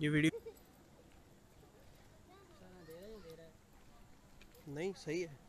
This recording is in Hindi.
ये वीडियो नहीं सही है।